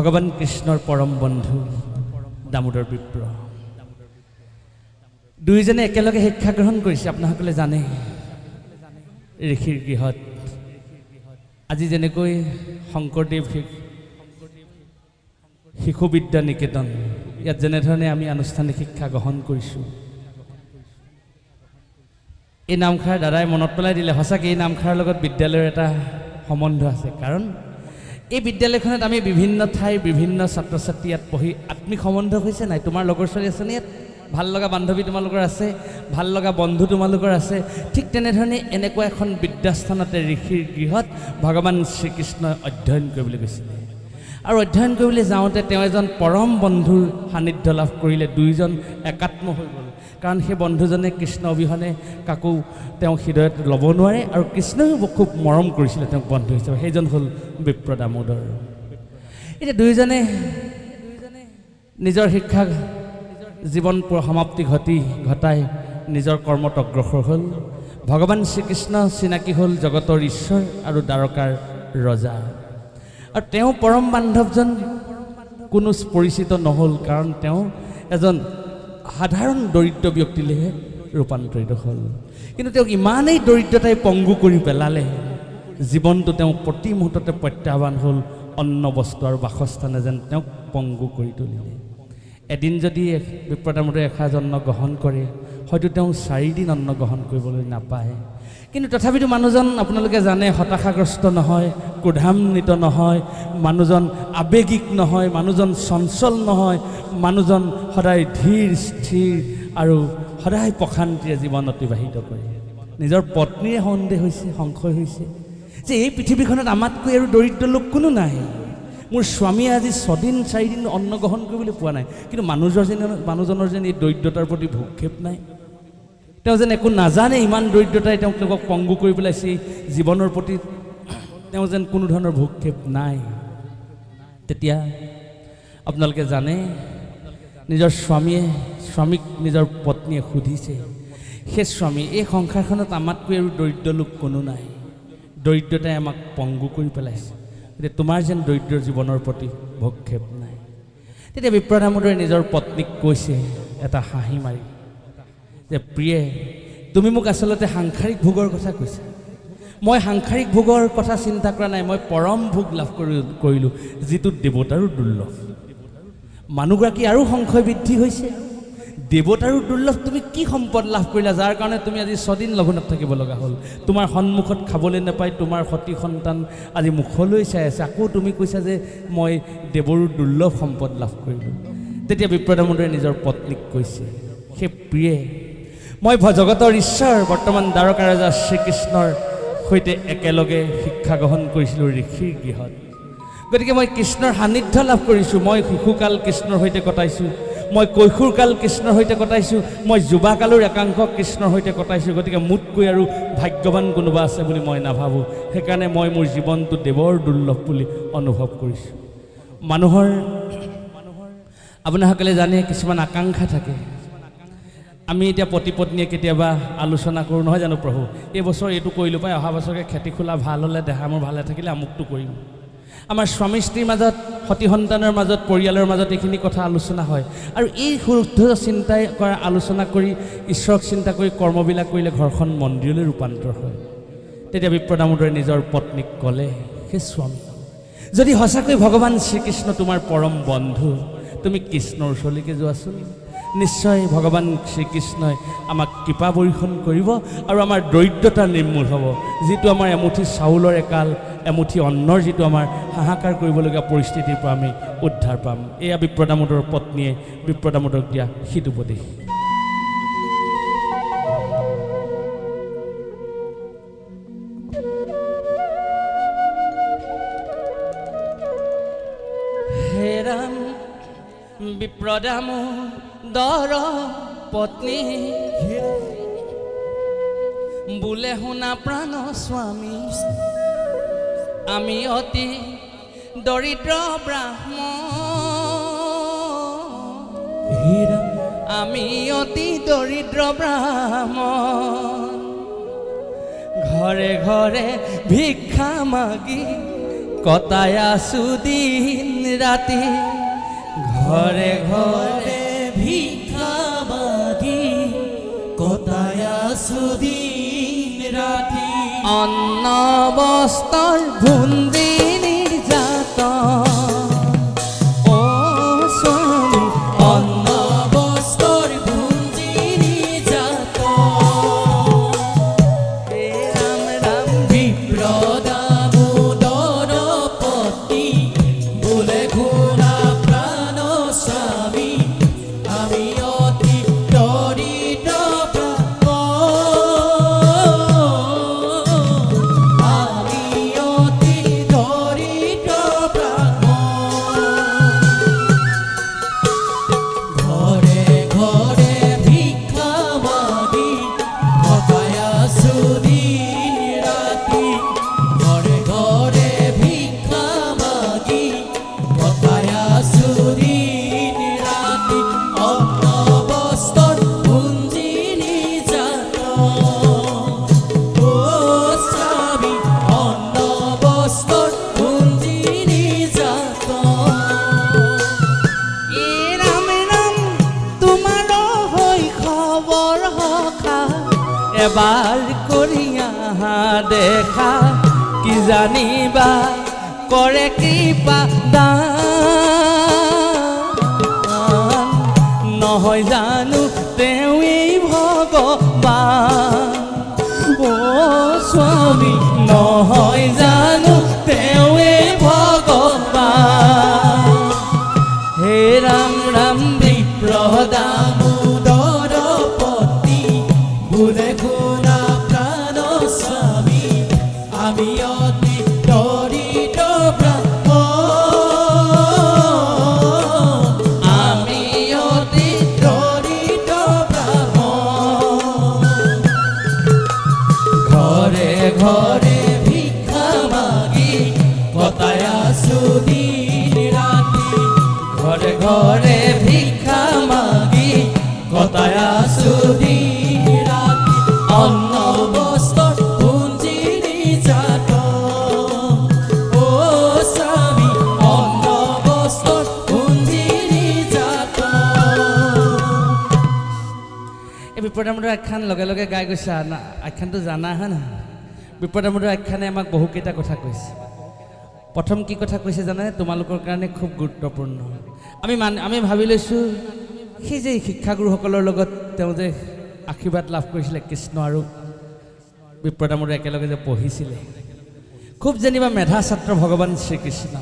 ভগৱান কৃষ্ণৰ পৰম বন্ধু দামোদৰ বিপ্ৰ। দুয়োজনে একেলগে শিক্ষা গ্ৰহণ কৰিছে আপোনাসকলে জানে। ঋষিৰ গৃহত। আজি যেনেকৈ শংকৰদেৱ শিশু বিদ্যা নিকেতন ইয়াত যেনেধৰণে আমি আনুষ্ঠানিক শিক্ষা গ্ৰহণ কৰিছোঁ। এই নামষাৰ দাদাই মনত পেলাই দিলে সঁচাকৈ এই নামষাৰৰ লগত বিদ্যালয়ৰ এটা সম্বন্ধ আছে। কাৰণ এই বিদ্যালয়খনত আমি বিভিন্ন ঠাইৰ বিভিন্ন ছাত্ৰ ছাত্ৰী ইয়াত পঢ়ি আত্মিক সম্বন্ধ হৈছে নাই? তোমাৰ লগৰ ছোৱালী আছেনে ইয়াত? ভাল লগা বান্ধৱী তোমালোকৰ আছে? ভাল লগা বন্ধু তোমালোকৰ আছে? ঠিক তেনেধৰণে এনেকুৱা এখন বিদ্যাস্থানতে ঋষিৰ গৃহত ভগৱান শ্ৰীকৃষ্ণই অধ্যয়ন কৰিবলৈ গৈছিলে। আৰু অধ্যয়ন কৰিবলৈ যাওঁতে তেওঁ এজন পৰম বন্ধুৰ সান্নিধ্য লাভ কৰিলে দুয়োজন একাত্ম হৈ গ'ল। কাৰণ সেই বন্ধুজনে কৃষ্ণ অবিহনে কাকো তেওঁ হৃদয়ত ল'ব নোৱাৰে আৰু কৃষ্ণইও খুব মৰম কৰিছিলে তেওঁক বন্ধু হিচাপে। সেইজন হ'ল বিপ্ৰ দামোদৰ। এতিয়া দুয়োজনে নিজৰ শিক্ষা জীৱন সমাপ্তি ঘটি ঘটাই নিজৰ কৰ্মত অগ্ৰসৰ হ'ল। ভগৱান শ্ৰীকৃষ্ণ চিনাকি হ'ল জগতৰ ঈশ্বৰ আৰু দ্বাৰকাৰ ৰজা। আৰু তেওঁ পৰম বান্ধৱজন কোনো পৰিচিত নহ'ল কাৰণ তেওঁ এজন সাধাৰণ দৰিদ্ৰ ব্যক্তিলৈহে ৰূপান্তৰিত হ'ল। কিন্তু তেওঁক ইমানেই দৰিদ্ৰতাই পংগু কৰি পেলালে জীৱনটো তেওঁ প্ৰতি মুহূৰ্ততে প্ৰত্যাহ্বান হ'ল অন্ন বস্ত্ৰ আৰু বাসস্থানে যেন তেওঁক পংগু কৰি তুলিলে। এদিন যদি বিপ্ৰতামতে এসাঁজ অন্ন গ্ৰহণ কৰে হয়তো তেওঁ চাৰিদিন অন্ন গ্ৰহণ কৰিবলৈ নাপায়। কিন্তু তথাপিতো মানুহজন আপোনালোকে জানে হতাশাগ্ৰস্ত নহয় ক্ৰোধান্বিত নহয় মানুহজন আৱেগিক নহয় মানুহজন চঞ্চল নহয় মানুহজন সদায় ধীৰ স্থিৰ আৰু সদায় প্ৰশান্তিৰে জীৱন অতিবাহিত কৰে। নিজৰ পত্নীৰে সন্দেহ হৈছে সংশয় হৈছে যে এই পৃথিৱীখনত আমাতকৈ আৰু দৰিদ্ৰ লোক কোনো নাই। মোৰ স্বামীয়ে আজি ছদিন চাৰিদিন অন্ন গ্ৰহণ কৰিবলৈ পোৱা নাই। কিন্তু মানুহজন যেন মানুহজনৰ যেন এই দৰিদ্ৰতাৰ প্ৰতি ভূক্ষেপ নাই। তেওঁ যেন একো নাজানে ইমান দৰিদ্ৰতাই তেওঁক তেওঁলোকক পংগু কৰি পেলাইছে জীৱনৰ প্ৰতি তেওঁ যেন কোনো ধৰণৰ ভূক্ষেপ নাই। তেতিয়া আপোনালোকে জানে নিজৰ স্বামীয়ে স্বামীক নিজৰ পত্নীয়ে সুধিছে সেই স্বামী এই সংসাৰখনত আমাতকৈ আৰু দৰিদ্ৰ লোক কোনো নাই। দৰিদ্ৰতাই আমাক পংগু কৰি পেলাইছে। গতিকে তোমাৰ যেন দৰিদ্ৰ জীৱনৰ প্ৰতি ভক্ষেপ নাই। তেতিয়া বিপ্ৰদামোদৰে নিজৰ পত্নীক কৈছে এটা হাঁহি মাৰি যে প্ৰিয়ে তুমি মোক আচলতে সাংসাৰিক ভোগৰ কথা কৈছা। মই সাংসাৰিক ভোগৰ কথা চিন্তা কৰা নাই মই পৰম ভোগ লাভ কৰি কৰিলোঁ যিটো দেৱতাৰো দুৰ্লভ। মানুহগৰাকী আৰু সংশয় বৃদ্ধি হৈছে। দেৱতাৰো দুৰ্লভ তুমি কি সম্পদ লাভ কৰিলা? যাৰ কাৰণে তুমি আজি ছদিন লঘোণত থাকিব লগা হ'ল। তোমাৰ সন্মুখত খাবলৈ নাপায় তোমাৰ সতী সন্তান আজি মুখলৈ চাই আছে। আকৌ তুমি কৈছা যে মই দেৱৰো দুৰ্লভ সম্পদ লাভ কৰিলোঁ। তেতিয়া বিপ্ৰদামোদৰে নিজৰ পত্নীক কৈছে সেই প্ৰিয়ে মই জগতৰ ঈশ্বৰ বৰ্তমান দ্বাৰকা ৰজা শ্ৰীকৃষ্ণৰ সৈতে একেলগে শিক্ষা গ্ৰহণ কৰিছিলোঁ ঋষিৰ গৃহত। গতিকে মই কৃষ্ণৰ সান্নিধ্য লাভ কৰিছোঁ। মই শিশুকাল কৃষ্ণৰ সৈতে কটাইছোঁ। মই কৈশোৰকাল কৃষ্ণৰ সৈতে কটাইছোঁ মই যুৱাকালৰ একাংশ কৃষ্ণৰ সৈতে কটাইছোঁ গতিকে মোতকৈ আৰু ভাগ্যৱান কোনোবা আছে বুলি মই নাভাবোঁ। সেইকাৰণে মই মোৰ জীৱনটো দেৱৰ দুৰ্লভ বুলি অনুভৱ কৰিছোঁ। মানুহৰ আপোনাসকলে জানে কিছুমান আকাংক্ষা থাকে। আমি এতিয়া পতি পত্নীয়ে কেতিয়াবা আলোচনা কৰোঁ নহয় জানো প্ৰভু? এই বছৰ এইটো কৰিলোঁ পাই অহা বছৰকে খেতি খোলা ভাল হ'লে দেহা মোৰ ভালে থাকিলে আমুকটো কৰিম। আমাৰ স্বামী স্ত্ৰীৰ মাজত সতি সন্তানৰ মাজত পৰিয়ালৰ মাজত এইখিনি কথা আলোচনা হয়। আৰু এই শুদ্ধ চিন্তাই কৰা আলোচনা কৰি ঈশ্বৰক চিন্তা কৰি কৰ্মবিলাক কৰিলে ঘৰখন মন্দিৰলৈ ৰূপান্তৰ হয়। তেতিয়া বিপ্ৰদামোদৰে নিজৰ পত্নীক ক'লে সেই স্বামী যদি সঁচাকৈ ভগৱান শ্ৰীকৃষ্ণ তোমাৰ পৰম বন্ধু তুমি কৃষ্ণৰ ওচৰলৈকে যোৱাচোন। নিশ্চয় ভগৱান শ্ৰীকৃষ্ণই আমাক কৃপা বৰ্ষণ কৰিব আৰু আমাৰ দৰিদ্ৰতা নিৰ্মূল হ'ব। যিটো আমাৰ এমুঠি চাউলৰ একাল এমুঠি অন্নৰ যিটো আমাৰ হাহাকাৰ কৰিবলগীয়া পৰিস্থিতিৰ পৰা আমি উদ্ধাৰ পাম। এয়া বিপ্ৰদামোদৰ পত্নীয়ে বিপ্ৰদামোদক দিয়া শীত উপদেশ। বিপ্ৰদাম দৰ পত্নী। বোলে শুনা প্ৰাণ স্বামী আমি অতি দৰিদ্ৰ ব্ৰাহ্মণ আমি অতি দৰিদ্ৰ ব্ৰাহ্মণ ঘৰে ঘৰে ভিক্ষা মাগি কটাই আছো দিন ৰাতি। ঘৰে ঘৰে ভিক্ষা মাগি কটাই আছো দিন ৰাতি অন্ন বস্ত্ৰৰ ভুন্দি দান নহয় জানো তেওঁৱেই ভগৱান। অ স্বামী নহয় বিপদামোদৰ আখ্যান লগে লগে গাই গৈছে আখ্যানটো জানা হয় নহয় বিপদামোদৰ আখ্যানে আমাক বহুকেইটা কথা কৈছে। প্ৰথম কি কথা কৈছে জানানে? তোমালোকৰ কাৰণে খুব গুৰুত্বপূৰ্ণ। আমি মান আমি ভাবি লৈছোঁ সেই যে শিক্ষাগুৰুসকলৰ লগত তেওঁ যে আশীৰ্বাদ লাভ কৰিছিলে কৃষ্ণ আৰু বিপ্ৰদামোদৰ একেলগে যে পঢ়িছিলে। খুব যেনিবা মেধা ছাত্ৰ ভগৱান শ্ৰীকৃষ্ণ।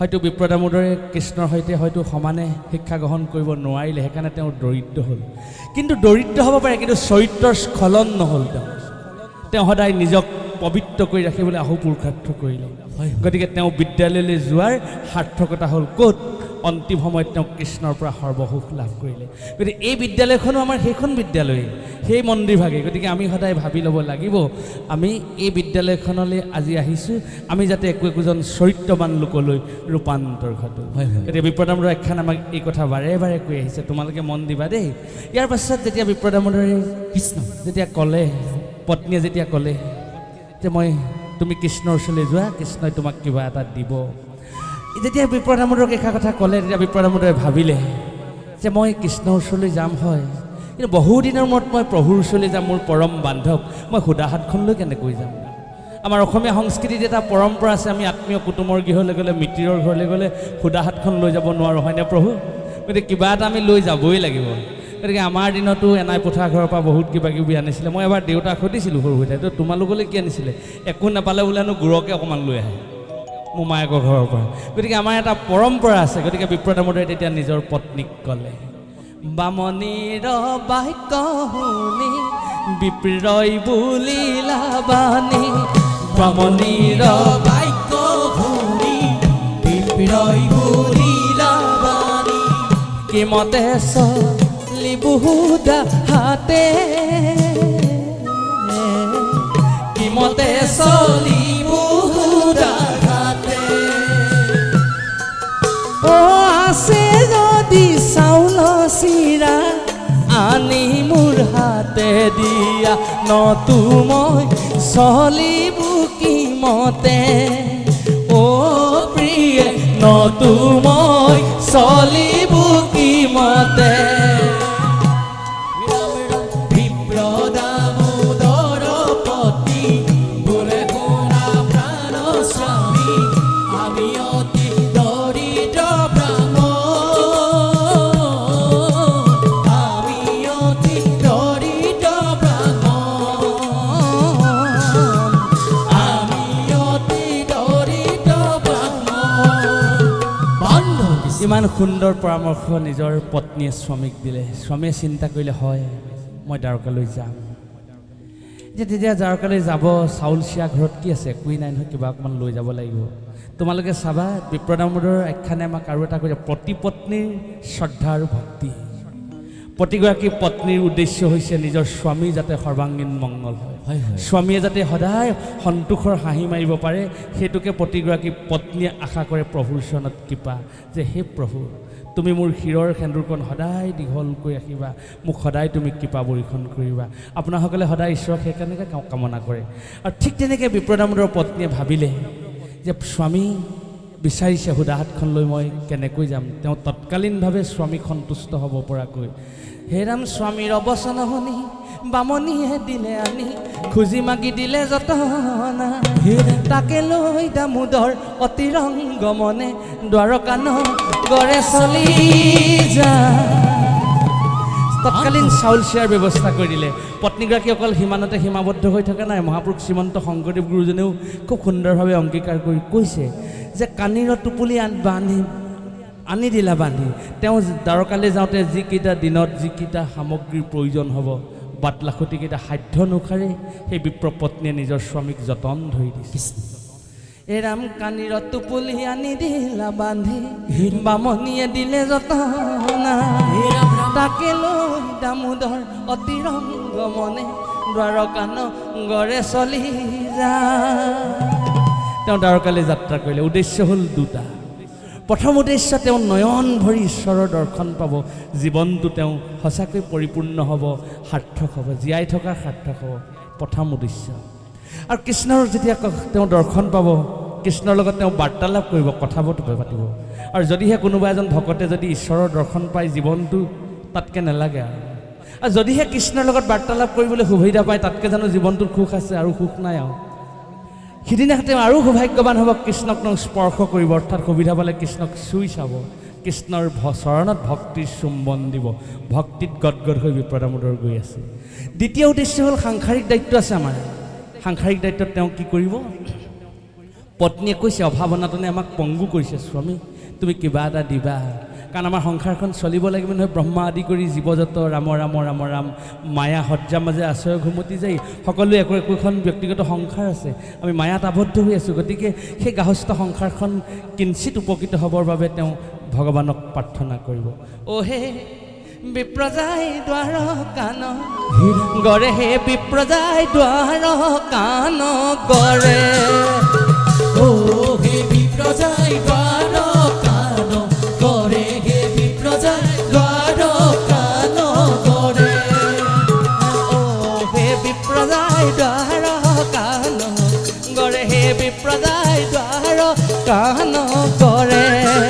হয়তো বিপ্ৰদামোদৰে কৃষ্ণৰ সৈতে হয়তো সমানে শিক্ষা গ্ৰহণ কৰিব নোৱাৰিলে সেইকাৰণে তেওঁ দৰিদ্ৰ হ'ল। কিন্তু দৰিদ্ৰ হ'ব পাৰে কিন্তু চৰিত্ৰৰ স্খলন নহ'ল তেওঁ। তেওঁ সদায় নিজক পবিত্ৰ কৰি ৰাখিবলৈ আহু পুৰুষাৰ্থ কৰিলে। হয়। গতিকে তেওঁ বিদ্যালয়লৈ যোৱাৰ সাৰ্থকতা হ'ল ক'ত? অন্তিম সময়ত তেওঁ কৃষ্ণৰ পৰা সৰ্বসুখ লাভ কৰিলে। গতিকে এই বিদ্যালয়খনো আমাৰ সেইখন বিদ্যালয়েই সেই মন্দিৰভাগে গতিকে আমি সদায় ভাবি ল'ব লাগিব আমি এই বিদ্যালয়খনলৈ আজি আহিছোঁ আমি যাতে একো একোজন চৰিত্ৰৱান লোকলৈ ৰূপান্তৰ ঘটো। গতিকে বিপ্ৰদামোদৰ আখ্যান আমাক এই কথা বাৰে বাৰে কৈ আহিছে তোমালোকে মন দিবা দেই। ইয়াৰ পাছত যেতিয়া বিপ্ৰদামোদৰে কৃষ্ণ যেতিয়া ক'লে পত্নীয়ে যেতিয়া ক'লে যে মই তুমি কৃষ্ণৰ ওচৰলৈ যোৱা কৃষ্ণই তোমাক কিবা এটা দিব। যেতিয়া বিপ্ৰদামোদৰক এষাৰ কথা ক'লে তেতিয়া বিপ্ৰদামোদৰে ভাবিলে যে মই কৃষ্ণৰ ওচৰলৈ যাম হয়। কিন্তু বহুদিনৰ মূৰত মই প্ৰভুৰ ওচৰলৈ যাম মোৰ পৰম বান্ধৱ। মই সুদা হাতখনলৈ কেনেকৈ যাম? আমাৰ অসমীয়া সংস্কৃতিত এটা পৰম্পৰা আছে আমি আত্মীয় কুটুমৰ গৃহলৈ গ'লে মিতিৰৰ ঘৰলৈ গ'লে সুদা হাতখন লৈ যাব নোৱাৰোঁ হয়নে প্ৰভু? গতিকে কিবা এটা আমি লৈ যাবই লাগিব। গতিকে আমাৰ দিনতো এনাই পথাৰ ঘৰৰ পৰা বহুত কিবা কিবি আনিছিলে। মই এবাৰ দেউতাক সুধিছিলোঁ সৰু থাকোঁতে তোমালোকলৈ কি আনিছিলে? একো নাপালে বোলেনো গুৰকে অকণমান লৈ আহে। মোমায়েকৰ ঘৰৰ পৰা। গতিকে আমাৰ এটা পৰম্পৰা আছে গতিকে বিপ্ৰদামোদৰে তেতিয়া নিজৰ পত্নীক ক'লে বামনীৰ বাক্য শুনি বিপ্ৰয় বুলিলা বাণী বামনীৰ বাক্য ভূমি বিপ্ৰয় বুলিলা বাণী কিমতে চলি হাতে কিমতে চলি হাতে দিয়া। নতু মই চলিব কিমতে অ দিনতো মই চলিবো ইমান সুন্দৰ পৰামৰ্শ নিজৰ পত্নীয়ে স্বামীক দিলে। স্বামীয়ে চিন্তা কৰিলে হয় মই দ্বাৰকালৈ যাম। যে তেতিয়া দ্বাৰকালৈ যাব চাউল চিৰা ঘৰত কি আছে? একোৱেই নাই নহয় কিবা অকণমান লৈ যাব লাগিব। তোমালোকে চাবা বিপ্ৰদামোদৰ আখ্যানে আমাক আৰু এটা কৈছে প্ৰতি পত্নীৰ শ্ৰদ্ধা আৰু ভক্তি। প্ৰতিগৰাকী পত্নীৰ উদ্দেশ্য হৈছে নিজৰ স্বামী যাতে সৰ্বাংগীন মংগল হয়। স্বামীয়ে যাতে সদায় সন্তোষৰ হাঁহি মাৰিব পাৰে সেইটোকে প্ৰতিগৰাকী পত্নীয়ে আশা কৰে প্ৰভুৰ চৰণত কৃপা যে হে প্ৰভু তুমি মোৰ শিৰৰ সেন্দুৰকণ সদায় দীঘলকৈ ৰাখিবা মোক সদায় তুমি কৃপা বৰীক্ষণ কৰিবা। আপোনাসকলে সদায় ঈশ্বৰক সেইকাৰণে কামনা কৰে? আৰু ঠিক তেনেকৈ বিপ্ৰদামোদৰ পত্নীয়ে ভাবিলে যে স্বামী বিচাৰিছে সুদা হাতখন লৈ মই কেনেকৈ যাম? তেওঁ তৎকালীনভাৱে স্বামীক সন্তুষ্ট হ'ব পৰাকৈ হেৰাম স্বামীৰ অৱচন শুনি বামনীয়ে দিলে আনি খুজি মাগি দিলে যতনা তাকে লৈ দামোদৰ অতিৰংগ মনে দ্বাৰকান গড়ে চলি যা। তৎকালীন চাউল চিয়াৰ ব্যৱস্থা কৰি দিলে। পত্নীগৰাকী অকল সীমানতে সীমাবদ্ধ হৈ থকা নাই মহাপুৰুষ শ্ৰীমন্ত শংকৰদেৱ গুৰুজনেও খুব সুন্দৰভাৱে অংগীকাৰ কৰি কৈছে যে কাণীৰ টোপলি আন বান্ধি আনি দিলা বান্ধি। তেওঁ দ্বাৰকালৈ যাওঁতে যিকেইটা দিনত যিকেইটা সামগ্ৰীৰ প্ৰয়োজন হ'ব বাট লাখুটিকেইটা সাধ্য অনুসাৰে সেই বিপ্ৰ পত্নীয়ে নিজৰ স্বামীক যতন ধৰি দিছে। এৰাম কাণীৰ টোপলি আনি দিলা বান্ধি বামনীয়ে দিলে যতনা। তাকে লৈ দামোদৰ অতিৰংগ মনে দ্বাৰকান গড়ে চলি যা। তেওঁ দ্বাৰকালৈ যাত্ৰা কৰিলে। উদ্দেশ্য হ'ল দুটা। প্ৰথম উদ্দেশ্য তেওঁ নয়ন ভৰি ঈশ্বৰৰ দৰ্শন পাব। জীৱনটো তেওঁ সঁচাকৈ পৰিপূৰ্ণ হ'ব সাৰ্থক হ'ব জীয়াই থকাৰ সাৰ্থক হ'ব। প্ৰথম উদ্দেশ্য। আৰু কৃষ্ণৰ যেতিয়া তেওঁ দৰ্শন পাব কৃষ্ণৰ লগত তেওঁ বাৰ্তালাপ কৰিব কথা বতৰা পাতিব। আৰু যদিহে কোনোবা এজন ভকতে যদি ঈশ্বৰৰ দৰ্শন পায় জীৱনটো তাতকৈ নালাগে আৰু। আৰু যদিহে কৃষ্ণৰ লগত বাৰ্তালাপ কৰিবলৈ সুবিধা পায় তাতকৈ জানো জীৱনটোত সুখ আছে আৰু সুখ নাই আৰু। সিদিনা তেওঁ আৰু সৌভাগ্যৱান হ'ব কৃষ্ণক তেওঁ স্পৰ্শ কৰিব অৰ্থাৎ সুবিধা পালে কৃষ্ণক চুই চাব। কৃষ্ণৰ চৰণত ভক্তিৰ চুম্বন দিব। ভক্তিত গদগদ হৈ বিপ্ৰদামোদৰ গৈ আছে। দ্বিতীয় উদ্দেশ্য হ'ল সাংসাৰিক দায়িত্ব আছে আমাৰ। সাংসাৰিক দায়িত্বত তেওঁ কি কৰিব? পত্নীয়ে কৈছে অভাৱনাতনে আমাক পংগু কৰিছে স্বামী তুমি কিবা এটা দিবা। কাৰণ আমাৰ সংসাৰখন চলিব লাগিব নহয় ব্ৰহ্মা আদি কৰি জীৱজত ৰাম ৰাম ৰাম ৰাম মায়া সজ্জা মাজে আশ্ৰয় ঘুমতি যায় সকলোৱে একো একোখন ব্যক্তিগত সংসাৰ আছে। আমি মায়াত আবদ্ধ হৈ আছোঁ। গতিকে সেই গাহস্থ সংসাৰখন কিঞ্চিত উপকৃত হ'বৰ বাবে তেওঁ ভগৱানক প্ৰাৰ্থনা কৰিব। অ' হে বিপ্ৰজাই দ্বাৰ কাণ গড়ে হে বিপ্ৰজাই দ্বাৰ কাণ গড়ে বিপ্ৰদায় দ্বাৰ কাণ গড়ে হে বিপ্ৰদায় দ্বাৰ কাণ গড়ে কৰে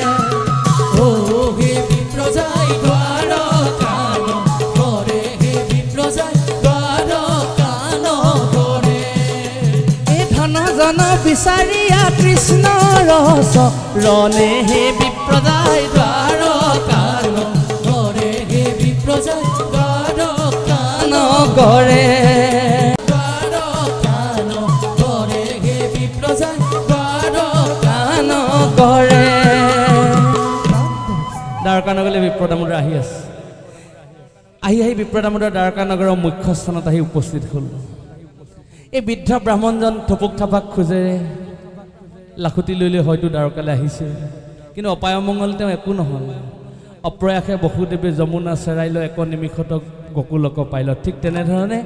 কৰে বিচাৰিয়া কৃষ্ণ ৰস ৰনে হে বিপ্ৰদায় দ্বাৰ কান কৰে হে বিপ্ৰজাই দ্বাৰ কাণ গড়ে দ্বাৰকা নগৰলৈ বিপ্ৰদামোদৰ আহি আছে। আহি আহি বিপ্ৰদামোদৰ দ্বাৰকা নগৰৰ মুখ্য স্থানত আহি উপস্থিত হ'ল। এই বৃদ্ধ ব্ৰাহ্মণজন থপুক থাপাক খোজেৰে লাখুটি লৈ লৈ হয়তো দ্বাৰকালৈ আহিছে। কিন্তু অপায় অমংগল তেওঁ একো নহ'ল অপ্ৰয়াসে বসুদেৱে যমুনা চেৰাই লৈ এক নিমিষতক গকুলক পাইল ঠিক তেনেধৰণে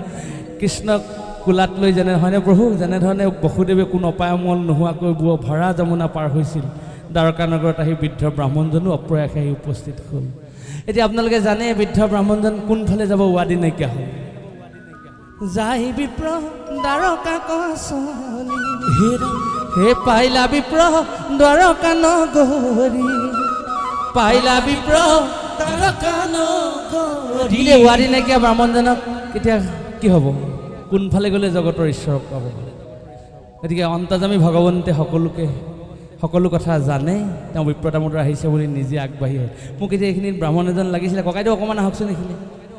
কৃষ্ণক কোলাত লৈ যেনে হয়নে প্ৰভু যেনেধৰণে বসুদেৱে কোনো অপায় অমংগল নোহোৱাকৈ ব- ভৰা যমুনা পাৰ হৈছিল। দ্বাৰকা নগৰত আহি বৃদ্ধ ব্ৰাহ্মণজনো অপ্ৰয়াসে আহি উপস্থিত হ'ল। এতিয়া আপোনালোকে জানে বৃদ্ধ ব্ৰাহ্মণজন কোনফালে যাব ৱাদি নাইকিয়া হ'ল। যাই বিপ্ৰ দ্বাৰকা কচলি হে পাইলা বিপ্ৰ দ্বাৰকা নগৰী। পাইলা বিপ্ৰ তাৰকা নগৰী। নাইকিয়া ব্ৰাহ্মণজনক কেতিয়া কি হ'ব? কোনফালে গ'লে জগতৰ ঈশ্বৰক পাব? গতিকে অন্তজামী ভগৱন্তে সকলোকে সকলো কথা জানে তেওঁ বিপ্ৰতামোদৰ আহিছে বুলি নিজে আগবাঢ়ি হ'ল মোক এতিয়া এইখিনিত ব্ৰাহ্মণ এজন লাগিছিলে ককাইদেউ অকণমান আহকচোন এইখিনি।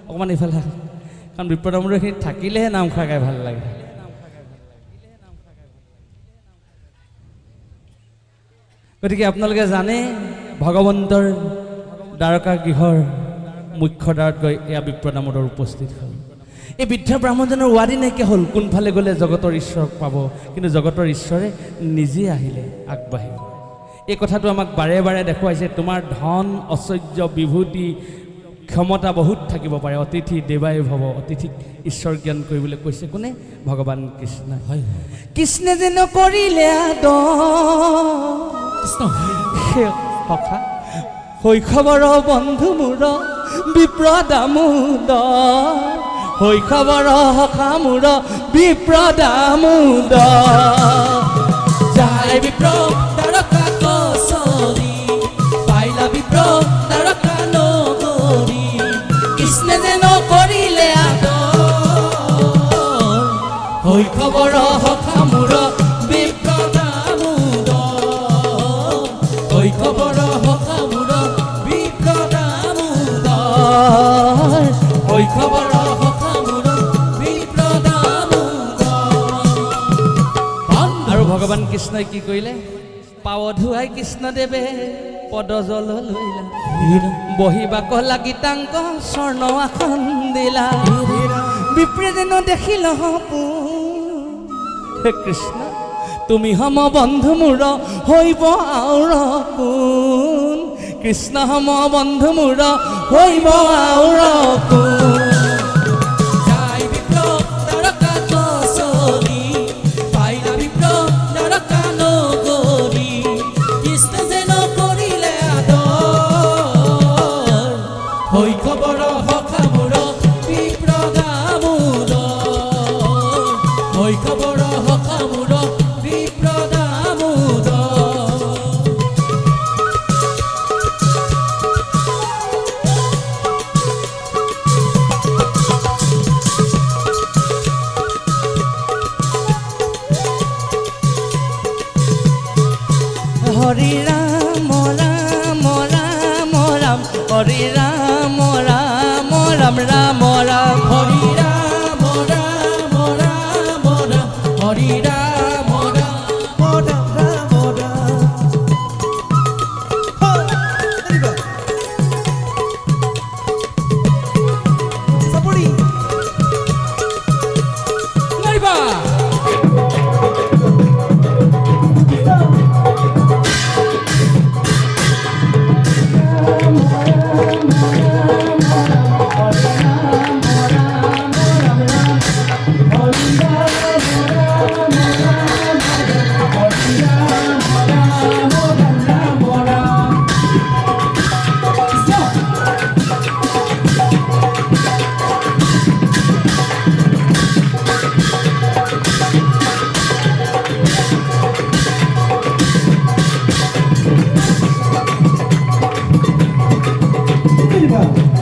অকণমান এইফালে আহক। কাৰণ বিপ্ৰতামোদৰ এইখিনিত থাকিলেহে নামষাৰ গাই ভাল লাগে। গতিকে আপোনালোকে জানে ভগৱন্তৰ দ্বাৰকা গৃহৰ মুখ্য দ্বাৰত গৈ এয়া বিপ্ৰদামোদৰ উপস্থিত হ'ল এই বৃদ্ধ ব্ৰাহ্মণজনৰ ৱাদি নাইকিয়া হ'ল। কোনফালে গ'লে জগতৰ ঈশ্বৰক পাব? কিন্তু জগতৰ ঈশ্বৰে নিজে আহিলে আগবাঢ়ি এই কথাটো আমাক বাৰে বাৰে দেখুৱাইছে তোমাৰ ধন ঐশ্বৰ্য বিভূতি ক্ষমতা বহুত থাকিব পাৰে। অতিথি দেৱাই ভৱ অতিথিক ঈশ্বৰ জ্ঞান কৰিবলৈ কৈছে কোনে? ভগৱান কৃষ্ণই হয় কৃষ্ণে যে নকৰিলে কৃষ্ণ সখা শৈশৱৰ বন্ধু মোৰ বিপ্ৰ দামোদ শৈশৱৰ সখা মোৰ বিপ্ৰ দামোদ যায় বিপ্ৰ কৃষ্ণই কি কৰিলে? পাৱ ধুৱাই কৃষ্ণদেৱে পদজল লৈলা বহিবা কলা গীতাংক স্বৰ্ণ আসন দিলা। বিপ্ৰে যেন দেখিল হে কৃষ্ণ তুমি সম বন্ধু মোৰ হৈব আউৰ কোন কৃষ্ণ সম বন্ধু মোৰ হৈব আউৰ কোন শৈশৱৰ সখা 해야.